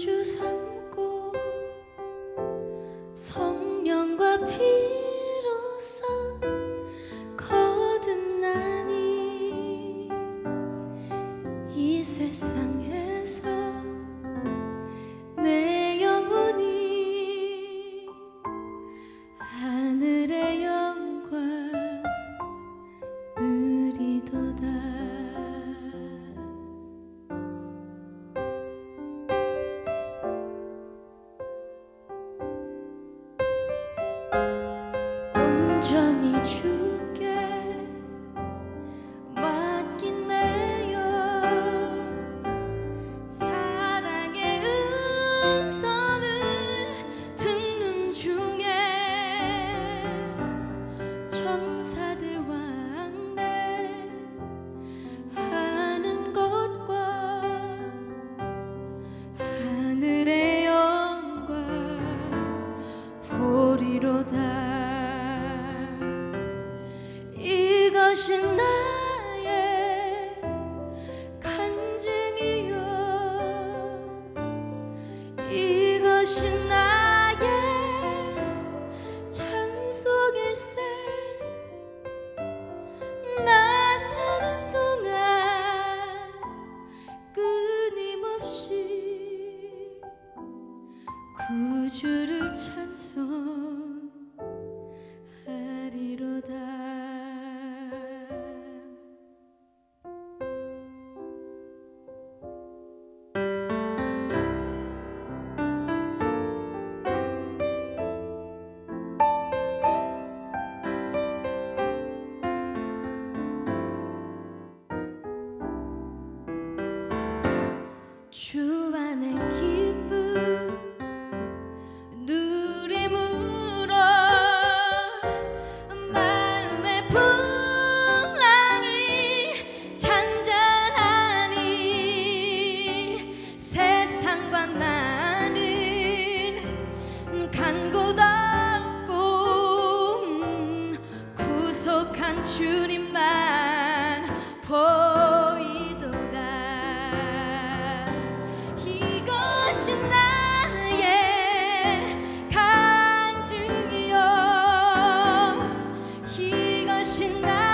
주 삼고 성령과 피로써 거듭나니 이 세상에서 내 영혼이 하늘의 영광 느리도다. 되리로다. 이것이 나의 간증이요. 이것이 나의 찬송일세 나서는 동안 끊임없이 구주를 찬송. 고 음, 구속한 주님만 见到